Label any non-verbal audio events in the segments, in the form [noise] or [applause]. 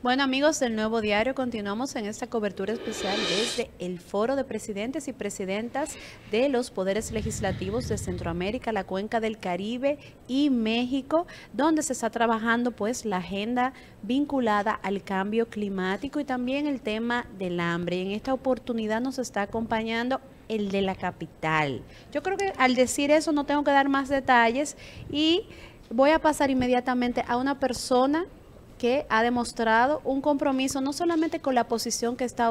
Bueno amigos del Nuevo Diario, continuamos en esta cobertura especial desde el Foro de Presidentes y Presidentas de los Poderes Legislativos de Centroamérica, la Cuenca del Caribe y México, donde se está trabajando pues la agenda vinculada al cambio climático y también el tema del hambre. Y en esta oportunidad nos está acompañando el de la capital. Yo creo que al decir eso no tengo que dar más detalles y voy a pasar inmediatamente a una persona que ha demostrado un compromiso no solamente con la posición que está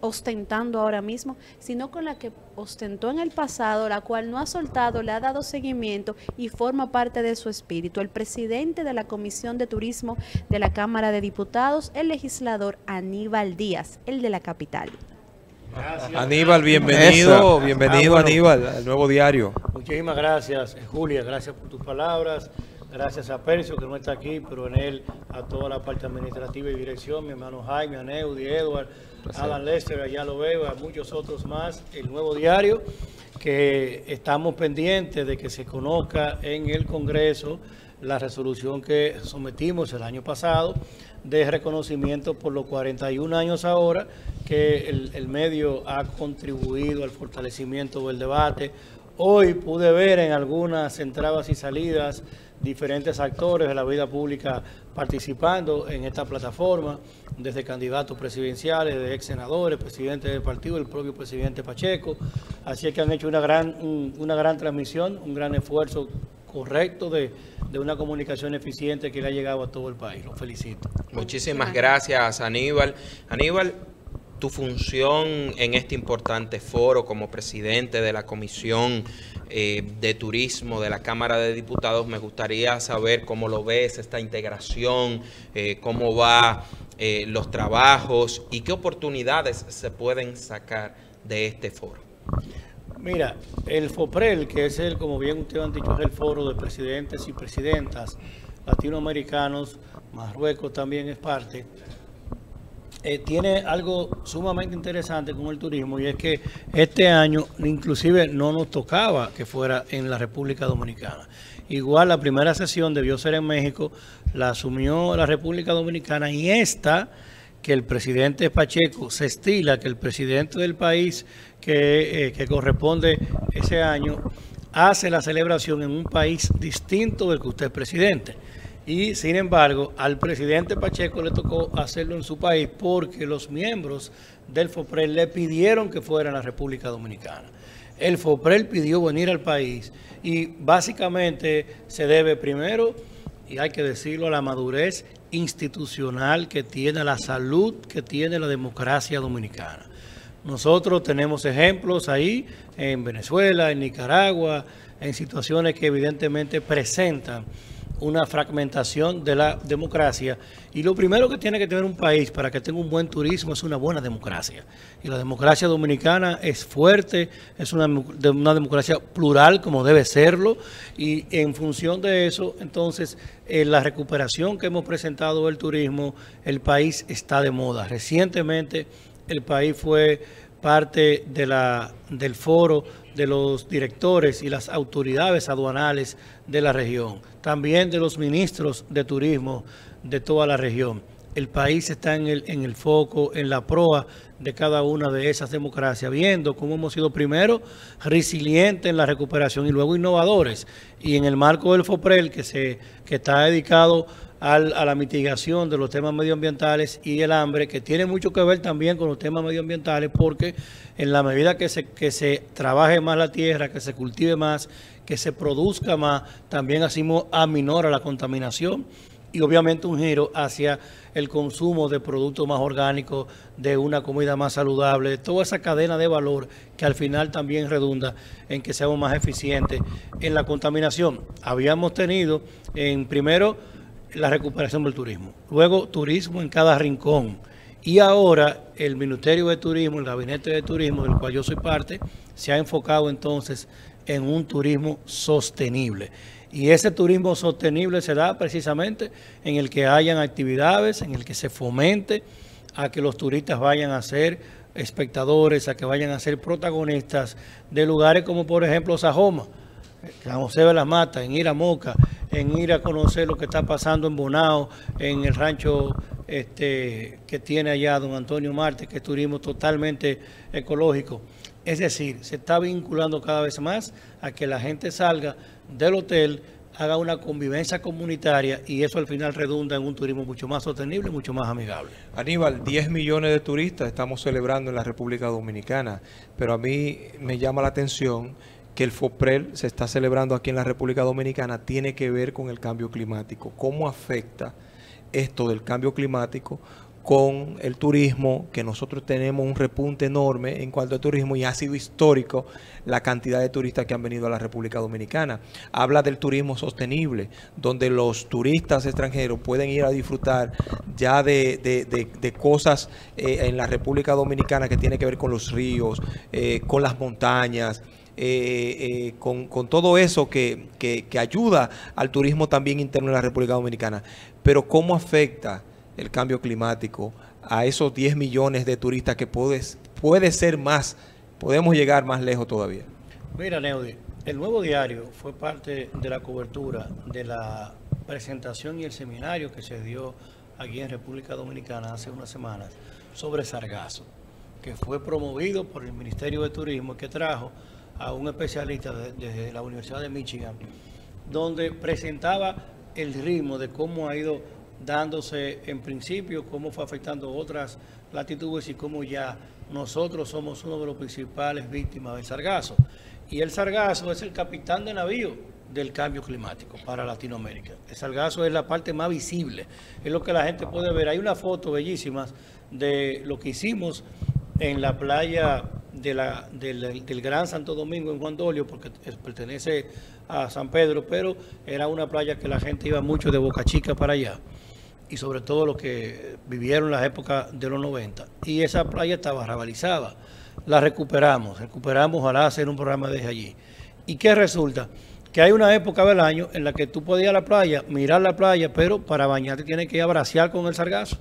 ostentando ahora mismo, sino con la que ostentó en el pasado, la cual no ha soltado, le ha dado seguimiento y forma parte de su espíritu. El presidente de la Comisión de Turismo de la Cámara de Diputados, el legislador Aníbal Díaz, el de la capital. Aníbal, bienvenido, bienvenido ah, Aníbal al nuevo diario. Muchísimas gracias, Julia, gracias por tus palabras. Gracias a Percio, que no está aquí, pero en él a toda la parte administrativa y dirección, mi hermano Jaime, a Neudi, Edward, Alan Lester, allá lo veo, a muchos otros más, el nuevo diario, que estamos pendientes de que se conozca en el Congreso la resolución que sometimos el año pasado de reconocimiento por los 41 años ahora que el, el medio ha contribuido al fortalecimiento del debate. Hoy pude ver en algunas entradas y salidas diferentes actores de la vida pública participando en esta plataforma, desde candidatos presidenciales, de ex senadores, presidentes del partido, el propio presidente Pacheco. Así que han hecho una gran, una gran transmisión, un gran esfuerzo correcto de, de, una comunicación eficiente que le ha llegado a todo el país. Lo felicito. Muchísimas gracias, Aníbal. Aníbal, tu función en este importante foro como presidente de la Comisión eh, de Turismo de la Cámara de Diputados, me gustaría saber cómo lo ves, esta integración, eh, cómo va eh, los trabajos y qué oportunidades se pueden sacar de este foro. Mira, el FOPREL, que es el, como bien ustedes han dicho, es el foro de presidentes y presidentas latinoamericanos, Marruecos también es parte, eh, tiene algo sumamente interesante con el turismo y es que este año inclusive no nos tocaba que fuera en la República Dominicana. Igual la primera sesión debió ser en México, la asumió la República Dominicana y esta que el presidente Pacheco se estila que el presidente del país que, eh, que corresponde ese año hace la celebración en un país distinto del que usted es presidente. Y sin embargo, al presidente Pacheco le tocó hacerlo en su país porque los miembros del FOPREL le pidieron que fuera a la República Dominicana. El FOPREL pidió venir al país y básicamente se debe primero, y hay que decirlo, a la madurez institucional que tiene, la salud que tiene la democracia dominicana. Nosotros tenemos ejemplos ahí en Venezuela, en Nicaragua, en situaciones que evidentemente presentan una fragmentación de la democracia. Y lo primero que tiene que tener un país para que tenga un buen turismo es una buena democracia. Y la democracia dominicana es fuerte, es una, una democracia plural como debe serlo. Y en función de eso, entonces, en la recuperación que hemos presentado del turismo, el país está de moda. Recientemente el país fue parte de la, del foro de los directores y las autoridades aduanales de la región, también de los ministros de turismo de toda la región. El país está en el, en el foco, en la proa de cada una de esas democracias, viendo cómo hemos sido primero resilientes en la recuperación y luego innovadores. Y en el marco del FOPREL, que, se, que está dedicado a la mitigación de los temas medioambientales y el hambre, que tiene mucho que ver también con los temas medioambientales, porque en la medida que se, que se trabaje más la tierra, que se cultive más, que se produzca más, también así aminora la contaminación y obviamente un giro hacia el consumo de productos más orgánicos, de una comida más saludable, toda esa cadena de valor que al final también redunda en que seamos más eficientes en la contaminación. Habíamos tenido en primero la recuperación del turismo. Luego, turismo en cada rincón. Y ahora el Ministerio de Turismo, el Gabinete de Turismo, del cual yo soy parte, se ha enfocado entonces en un turismo sostenible. Y ese turismo sostenible se da precisamente en el que hayan actividades, en el que se fomente a que los turistas vayan a ser espectadores, a que vayan a ser protagonistas de lugares como por ejemplo Sajoma, San José de las Matas, en ir a Moca, en ir a conocer lo que está pasando en Bonao, en el rancho este, que tiene allá don Antonio Marte, que es turismo totalmente ecológico. Es decir, se está vinculando cada vez más a que la gente salga del hotel, haga una convivencia comunitaria y eso al final redunda en un turismo mucho más sostenible, mucho más amigable. Aníbal, 10 millones de turistas estamos celebrando en la República Dominicana, pero a mí me llama la atención que el FOPREL se está celebrando aquí en la República Dominicana tiene que ver con el cambio climático. ¿Cómo afecta esto del cambio climático con el turismo, que nosotros tenemos un repunte enorme en cuanto al turismo y ha sido histórico la cantidad de turistas que han venido a la República Dominicana. Habla del turismo sostenible, donde los turistas extranjeros pueden ir a disfrutar ya de, cosas eh, en la República Dominicana que tiene que ver con los ríos, eh, con las montañas, eh, con, todo eso que, ayuda al turismo también interno en la República Dominicana. Pero ¿cómo afecta el cambio climático, a esos 10 millones de turistas que puedes, puede ser más, podemos llegar más lejos todavía. Mira, Neudi, el nuevo diario fue parte de la cobertura de la presentación y el seminario que se dio aquí en República Dominicana hace unas semanas sobre Sargazo, que fue promovido por el Ministerio de Turismo que trajo a un especialista desde la Universidad de Michigan, donde presentaba el ritmo de cómo ha ido dándose en principio cómo fue afectando otras latitudes y cómo ya nosotros somos uno de los principales víctimas del sargazo. Y el sargazo es el capitán de navío del cambio climático para Latinoamérica. El sargazo es la parte más visible, es lo que la gente puede ver. Hay una foto bellísima de lo que hicimos en la playa de la, del, del, Gran Santo Domingo en Juan Dolio, porque pertenece a San Pedro, pero era una playa que la gente iba mucho de Boca Chica para allá y sobre todo los que vivieron en las épocas de los 90. Y esa playa estaba rabalizada. La recuperamos, recuperamos, ojalá hacer un programa desde allí. ¿Y qué resulta? Que hay una época del año en la que tú podías ir a la playa, mirar la playa, pero para bañarte tienes que ir a con el sargazo.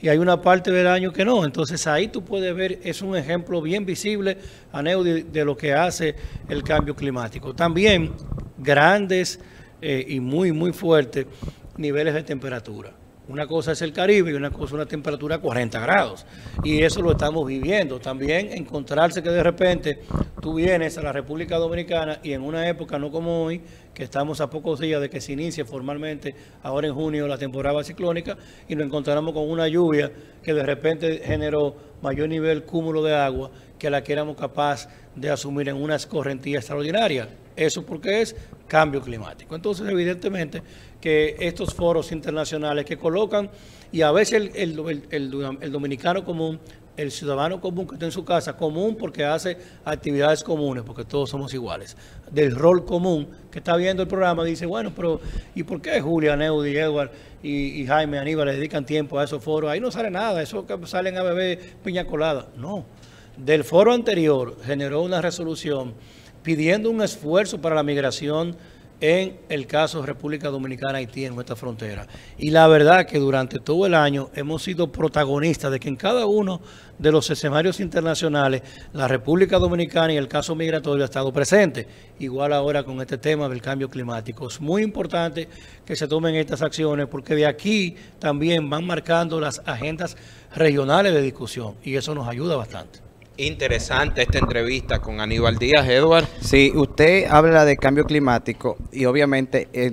Y hay una parte del año que no. Entonces ahí tú puedes ver, es un ejemplo bien visible, Aneudi, de lo que hace el cambio climático. También grandes eh, y muy, muy fuertes niveles de temperatura. Una cosa es el Caribe y una cosa es una temperatura a 40 grados. Y eso lo estamos viviendo. También encontrarse que de repente tú vienes a la República Dominicana y en una época no como hoy, que estamos a pocos días de que se inicie formalmente, ahora en junio, la temporada ciclónica, y nos encontramos con una lluvia que de repente generó mayor nivel cúmulo de agua que la que éramos capaces de asumir en una escorrentía extraordinaria. Eso porque es cambio climático. Entonces, evidentemente, que estos foros internacionales que colocan, y a veces el, dominicano común, el ciudadano común que está en su casa, común porque hace actividades comunes, porque todos somos iguales, del rol común que está viendo el programa, dice, bueno, pero ¿y por qué Julia, Neudi, Edward y, y Jaime, Aníbal le dedican tiempo a esos foros? Ahí no sale nada, eso que salen a beber piña colada. No, del foro anterior generó una resolución pidiendo un esfuerzo para la migración en el caso República Dominicana Haití en nuestra frontera. Y la verdad que durante todo el año hemos sido protagonistas de que en cada uno de los escenarios internacionales la República Dominicana y el caso migratorio ha estado presente. Igual ahora con este tema del cambio climático. Es muy importante que se tomen estas acciones porque de aquí también van marcando las agendas regionales de discusión y eso nos ayuda bastante interesante esta entrevista con Aníbal Díaz, Edward. Sí, usted habla de cambio climático y obviamente eh,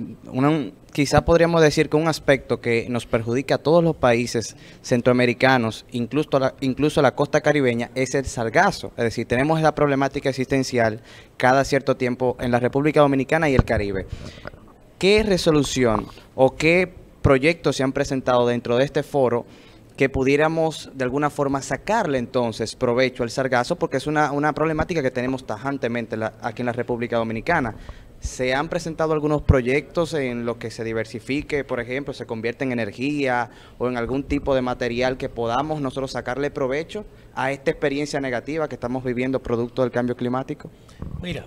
quizá podríamos decir que un aspecto que nos perjudica a todos los países centroamericanos, incluso la, incluso la costa caribeña, es el sargazo. Es decir, tenemos esa problemática existencial cada cierto tiempo en la República Dominicana y el Caribe. ¿Qué resolución o qué proyectos se han presentado dentro de este foro que pudiéramos de alguna forma sacarle entonces provecho al sargazo, porque es una, problemática que tenemos tajantemente aquí en la República Dominicana. ¿Se han presentado algunos proyectos en lo que se diversifique, por ejemplo, se convierte en energía o en algún tipo de material que podamos nosotros sacarle provecho a esta experiencia negativa que estamos viviendo producto del cambio climático? Mira,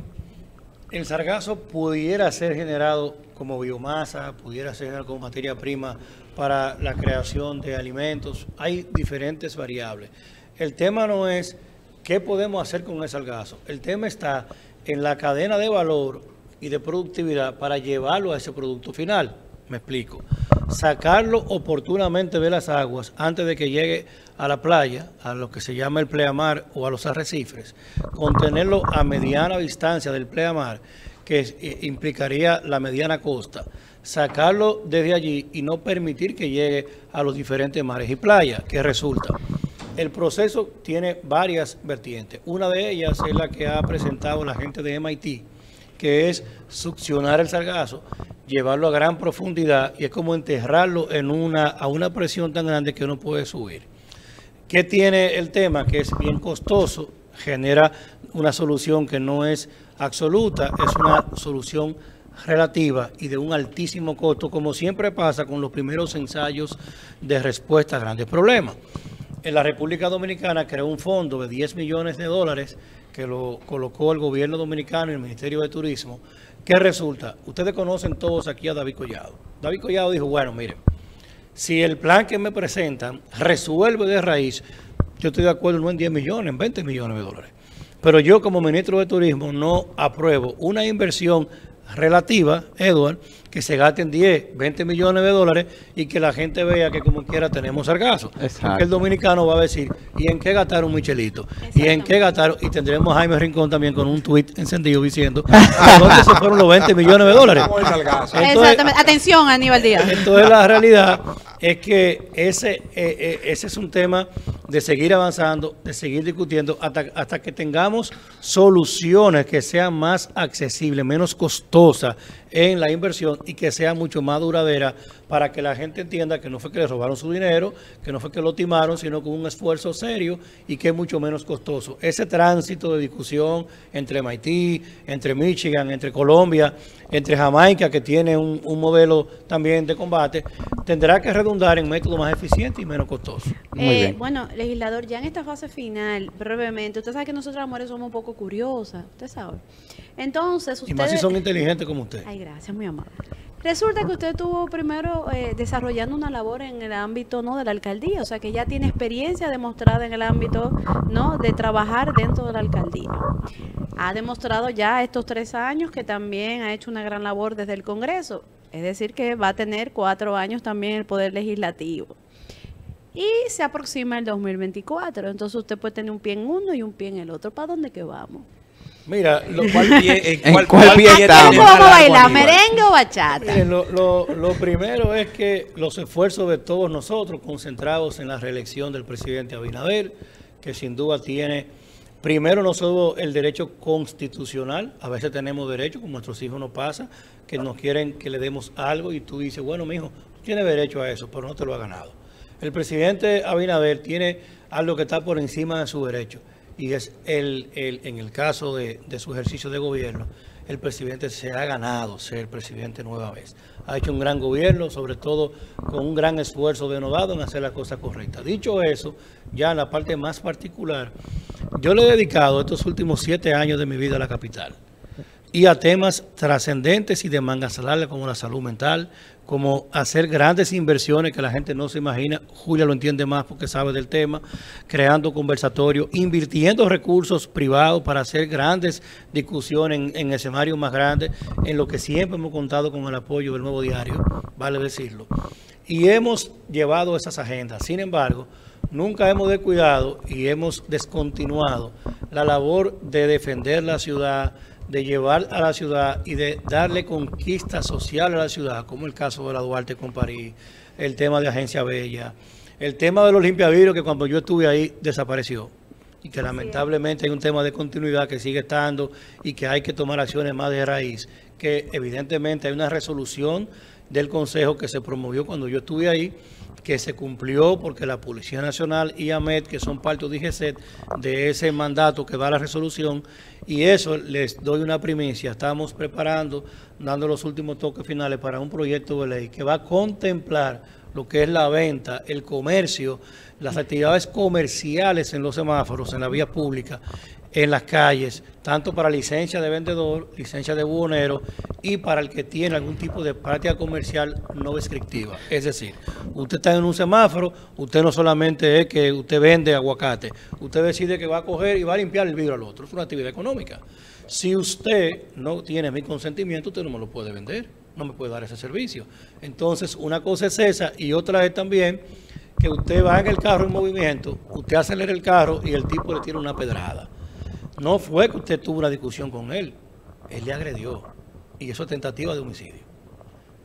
el sargazo pudiera ser generado como biomasa, pudiera ser generado como materia prima para la creación de alimentos. Hay diferentes variables. El tema no es qué podemos hacer con ese sargazo. El tema está en la cadena de valor y de productividad para llevarlo a ese producto final. Me explico. Sacarlo oportunamente de las aguas antes de que llegue a la playa, a lo que se llama el pleamar o a los arrecifes, contenerlo a mediana distancia del pleamar, que eh, implicaría la mediana costa, sacarlo desde allí y no permitir que llegue a los diferentes mares y playas, que resulta. El proceso tiene varias vertientes. Una de ellas es la que ha presentado la gente de MIT, que es succionar el sargazo, llevarlo a gran profundidad y es como enterrarlo en una, a una presión tan grande que no puede subir. ¿Qué tiene el tema? Que es bien costoso, genera una solución que no es absoluta, es una solución relativa y de un altísimo costo, como siempre pasa con los primeros ensayos de respuesta a grandes problemas. En la República Dominicana creó un fondo de 10 millones de dólares que lo colocó el gobierno dominicano y el Ministerio de Turismo. ¿Qué resulta? Ustedes conocen todos aquí a David Collado. David Collado dijo, bueno, miren, si el plan que me presentan resuelve de raíz, yo estoy de acuerdo no en 10 millones, en 20 millones de dólares. Pero yo como ministro de Turismo no apruebo una inversión relativa, Edward, que se gasten 10, 20 millones de dólares y que la gente vea que como quiera tenemos sargazo. Porque el dominicano va a decir, ¿y en qué gastaron Michelito? ¿Y en qué gastaron? Y tendremos a Jaime Rincón también con un tuit encendido diciendo, [laughs] ¿a dónde se fueron los 20 millones de dólares? Exactamente. Atención, Aníbal Díaz. Entonces la realidad es que ese, eh, eh, ese es un tema de seguir avanzando, de seguir discutiendo hasta, hasta que tengamos soluciones que sean más accesibles, menos costosas en la inversión y que sea mucho más duradera para que la gente entienda que no fue que le robaron su dinero, que no fue que lo timaron, sino con un esfuerzo serio y que es mucho menos costoso. Ese tránsito de discusión entre Haití, entre Michigan, entre Colombia, entre Jamaica, que tiene un, modelo también de combate, tendrá que redundar en métodos más eficientes y menos costosos. Eh, bueno, legislador, ya en esta fase final, brevemente, usted sabe que nosotros las mujeres somos un poco curiosas, usted sabe. Entonces, ustedes... Y más si son inteligentes como usted. Ay, gracias, muy amable. Resulta que usted estuvo primero eh, desarrollando una labor en el ámbito no de la alcaldía, o sea que ya tiene experiencia demostrada en el ámbito no de trabajar dentro de la alcaldía. Ha demostrado ya estos tres años que también ha hecho una gran labor desde el Congreso, es decir que va a tener cuatro años también el poder legislativo. Y se aproxima el 2024, entonces usted puede tener un pie en uno y un pie en el otro. ¿Para dónde que vamos? Mira, lo, cual pie, ¿en [laughs] cuál, pie ¿Cómo vamos a bailar? ¿Merengue o bachata? lo, primero es que los esfuerzos de todos nosotros concentrados en la reelección del presidente Abinader, que sin duda tiene, primero nosotros el derecho constitucional, a veces tenemos derecho, como nuestros hijos nos pasa, que nos quieren que le demos algo y tú dices, bueno, mi hijo, tienes derecho a eso, pero no te lo ha ganado. El presidente Abinader tiene algo que está por encima de su derecho y es el, el, en el caso de, su ejercicio de gobierno, el presidente se ha ganado ser presidente nueva vez. Ha hecho un gran gobierno, sobre todo con un gran esfuerzo denodado en hacer las cosas correctas. Dicho eso, ya en la parte más particular, yo le he dedicado estos últimos siete años de mi vida a la capital y a temas trascendentes y de manga salarial como la salud mental, como hacer grandes inversiones que la gente no se imagina. Julia lo entiende más porque sabe del tema, creando conversatorios, invirtiendo recursos privados para hacer grandes discusiones en, escenarios más grandes, en lo que siempre hemos contado con el apoyo del nuevo diario, vale decirlo. Y hemos llevado esas agendas. Sin embargo, nunca hemos descuidado y hemos descontinuado la labor de defender la ciudad, de llevar a la ciudad y de darle conquista social a la ciudad, como el caso de la Duarte con París, el tema de Agencia Bella, el tema de los limpiavidrios que cuando yo estuve ahí desapareció. Y que lamentablemente hay un tema de continuidad que sigue estando y que hay que tomar acciones más de raíz, que evidentemente hay una resolución del Consejo que se promovió cuando yo estuve ahí, que se cumplió porque la Policía Nacional y AMED, que son parte de IGCET, de ese mandato que va a la resolución, y eso les doy una primicia, estamos preparando, dando los últimos toques finales para un proyecto de ley que va a contemplar lo que es la venta, el comercio, las actividades comerciales en los semáforos, en la vía pública, en las calles, tanto para licencia de vendedor, licencia de buhonero y para el que tiene algún tipo de práctica comercial no descriptiva. Es decir, usted está en un semáforo, usted no solamente es que usted vende aguacate, usted decide que va a coger y va a limpiar el vidrio al otro. Es una actividad económica. Si usted no tiene mi consentimiento, usted no me lo puede vender. No me puede dar ese servicio. Entonces, una cosa es esa y otra es también que usted va en el carro en movimiento, usted acelera el carro y el tipo le tira una pedrada. No fue que usted tuvo una discusión con él, él le agredió y eso es tentativa de homicidio.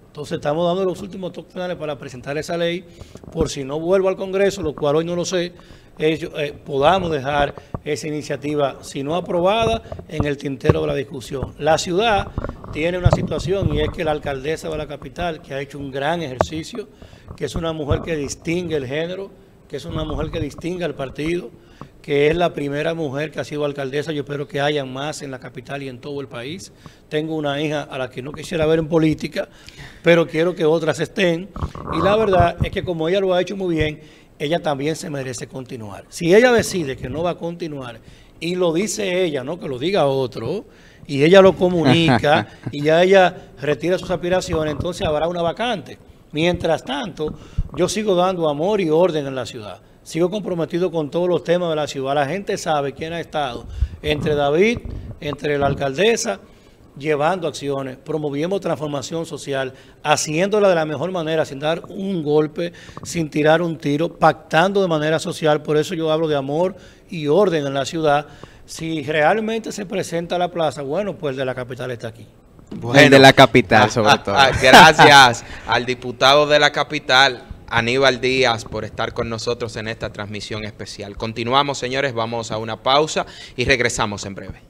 Entonces estamos dando los últimos toques para presentar esa ley, por si no vuelvo al Congreso, lo cual hoy no lo sé, eh, podamos dejar esa iniciativa, si no aprobada, en el tintero de la discusión. La ciudad tiene una situación y es que la alcaldesa de la capital, que ha hecho un gran ejercicio, que es una mujer que distingue el género, que es una mujer que distingue al partido, que es la primera mujer que ha sido alcaldesa, yo espero que haya más en la capital y en todo el país. Tengo una hija a la que no quisiera ver en política, pero quiero que otras estén. Y la verdad es que como ella lo ha hecho muy bien, ella también se merece continuar. Si ella decide que no va a continuar, y lo dice ella, no que lo diga otro, y ella lo comunica, [laughs] y ya ella retira sus aspiraciones, entonces habrá una vacante. Mientras tanto, yo sigo dando amor y orden en la ciudad. Sigo comprometido con todos los temas de la ciudad. La gente sabe quién ha estado entre David, entre la alcaldesa, llevando acciones, promoviendo transformación social, haciéndola de la mejor manera, sin dar un golpe, sin tirar un tiro, pactando de manera social. Por eso yo hablo de amor y orden en la ciudad. Si realmente se presenta la plaza, bueno, pues de la capital está aquí. el de la capital, sobre [laughs] todo. gracias al diputado de la capital, Aníbal Díaz, por estar con nosotros en esta transmisión especial. Continuamos, señores, vamos a una pausa y regresamos en breve.